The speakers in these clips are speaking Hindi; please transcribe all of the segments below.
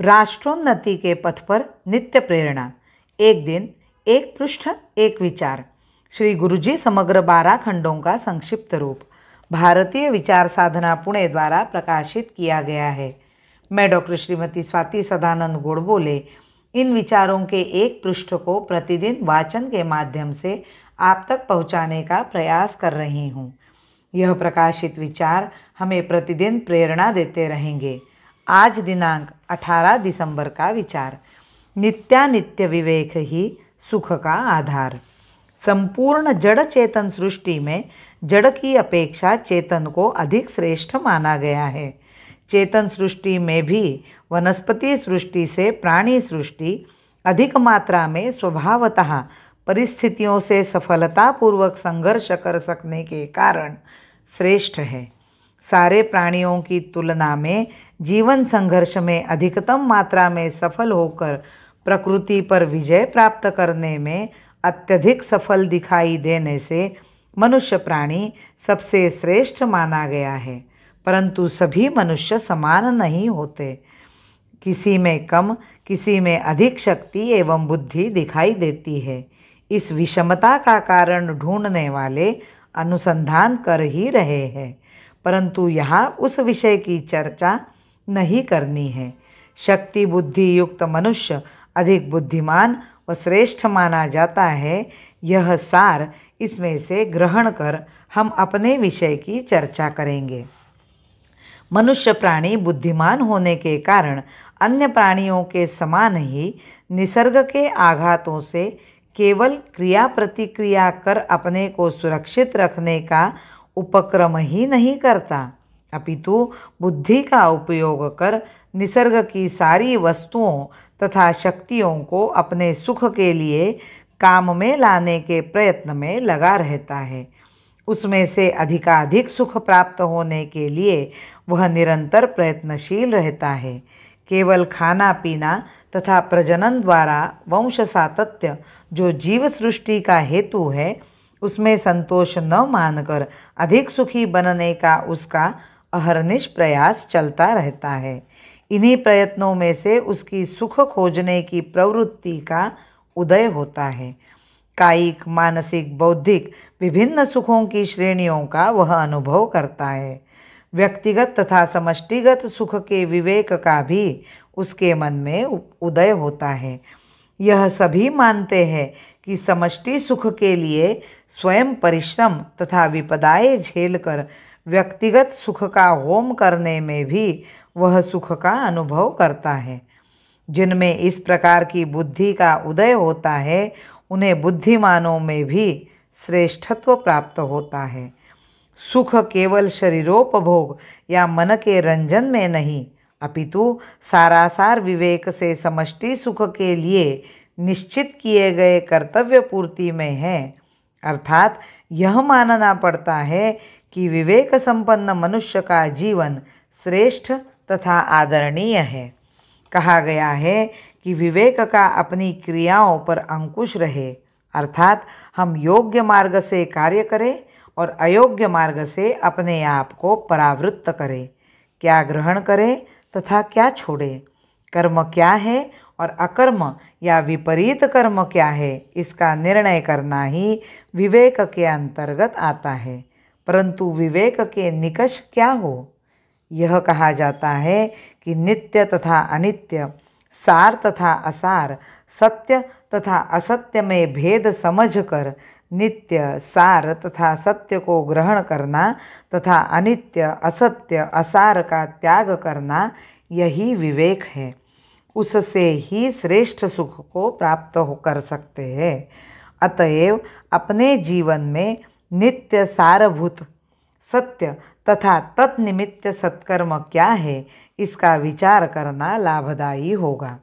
राष्ट्रोन्नति के पथ पर नित्य प्रेरणा, एक दिन, एक पृष्ठ, एक विचार। श्री गुरुजी समग्र बारह खंडों का संक्षिप्त रूप। भारतीय विचार साधना पुणे द्वारा प्रकाशित किया गया है। मैं डॉक्टर श्रीमती स्वाति सदानंद गोड़बोले इन विचारों के एक पृष्ठ को प्रतिदिन वाचन के माध्यम से आप तक पहुँचाने का प्रयास कर रही हूँ। यह प्रकाशित विचार हमें प्रतिदिन प्रेरणा देते रहेंगे। आज दिनांक 18 दिसंबर का विचार। नित्यानित्य विवेक ही सुख का आधार। संपूर्ण जड़ चेतन सृष्टि में जड़ की अपेक्षा चेतन को अधिक श्रेष्ठ माना गया है। चेतन सृष्टि में भी वनस्पति सृष्टि से प्राणी सृष्टि अधिक मात्रा में स्वभावतः परिस्थितियों से सफलतापूर्वक संघर्ष कर सकने के कारण श्रेष्ठ है। सारे प्राणियों की तुलना में जीवन संघर्ष में अधिकतम मात्रा में सफल होकर प्रकृति पर विजय प्राप्त करने में अत्यधिक सफल दिखाई देने से मनुष्य प्राणी सबसे श्रेष्ठ माना गया है, परंतु सभी मनुष्य समान नहीं होते। किसी में कम, किसी में अधिक शक्ति एवं बुद्धि दिखाई देती है। इस विषमता का कारण ढूँढने वाले अनुसंधान कर ही रहे हैं। परंतु यहाँ उस विषय की चर्चा नहीं करनी है। शक्ति, बुद्धि युक्त मनुष्य अधिक बुद्धिमान व श्रेष्ठ माना जाता है। यह सार इसमें से ग्रहण कर हम अपने विषय की चर्चा करेंगे। मनुष्य प्राणी बुद्धिमान होने के कारण अन्य प्राणियों के समान ही निसर्ग के आघातों से केवल क्रिया प्रतिक्रिया कर अपने को सुरक्षित रखने का उपक्रम ही नहीं करता। अपितु बुद्धि का उपयोग कर निसर्ग की सारी वस्तुओं तथा शक्तियों को अपने सुख के लिए काम में लाने के प्रयत्न में लगा रहता है। उसमें से अधिकाधिक सुख प्राप्त होने के लिए वह निरंतर प्रयत्नशील रहता है। केवल खाना पीना तथा प्रजनन द्वारा वंश सातत्य जो जीव सृष्टि का हेतु है, उसमें संतोष न मानकर अधिक सुखी बनने का उसका अहरनिश प्रयास चलता रहता है। इन्हीं प्रयत्नों में से उसकी सुख खोजने की प्रवृत्ति का उदय होता है। कायिक, मानसिक, बौद्धिक विभिन्न सुखों की श्रेणियों का वह अनुभव करता है। व्यक्तिगत तथा समष्टिगत सुख के विवेक का भी उसके मन में उदय होता है। यह सभी मानते हैं कि समष्टि सुख के लिए स्वयं परिश्रम तथा विपदाएँ झेलकर व्यक्तिगत सुख का होम करने में भी वह सुख का अनुभव करता है। जिनमें इस प्रकार की बुद्धि का उदय होता है, उन्हें बुद्धिमानों में भी श्रेष्ठत्व प्राप्त होता है। सुख केवल शरीरोपभोग या मन के रंजन में नहीं, अपितु सारासार विवेक से समष्टि सुख के लिए निश्चित किए गए कर्तव्य पूर्ति में है। अर्थात यह मानना पड़ता है कि विवेक संपन्न मनुष्य का जीवन श्रेष्ठ तथा आदरणीय है। कहा गया है कि विवेक का अपनी क्रियाओं पर अंकुश रहे, अर्थात हम योग्य मार्ग से कार्य करें और अयोग्य मार्ग से अपने आप को परावृत्त करें। क्या ग्रहण करें तथा क्या छोड़ें? कर्म क्या है और अकर्म या विपरीत कर्म क्या है, इसका निर्णय करना ही विवेक के अंतर्गत आता है। परंतु विवेक के निकष क्या हो? यह कहा जाता है कि नित्य तथा अनित्य, सार तथा असार, सत्य तथा असत्य में भेद समझकर नित्य, सार तथा सत्य को ग्रहण करना तथा अनित्य, असत्य, असार का त्याग करना यही विवेक है। उससे ही श्रेष्ठ सुख को प्राप्त हो कर सकते हैं। अतएव अपने जीवन में नित्य सारभूत, सत्य तथा तत्निमित्त सत्कर्म क्या है, इसका विचार करना लाभदायी होगा।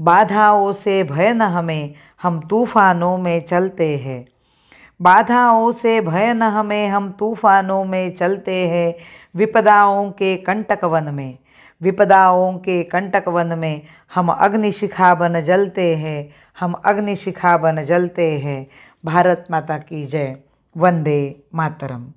बाधाओं से भय न हमें, हम तूफानों में चलते हैं। बाधाओं से भय न हमें, हम तूफानों में चलते हैं। विपदाओं के कंटक वन में, विपदाओं के कंटक वन में हम अग्निशिखा बन जलते हैं, हम अग्निशिखा बन जलते हैं। भारत माता की जय वंदे मातरम।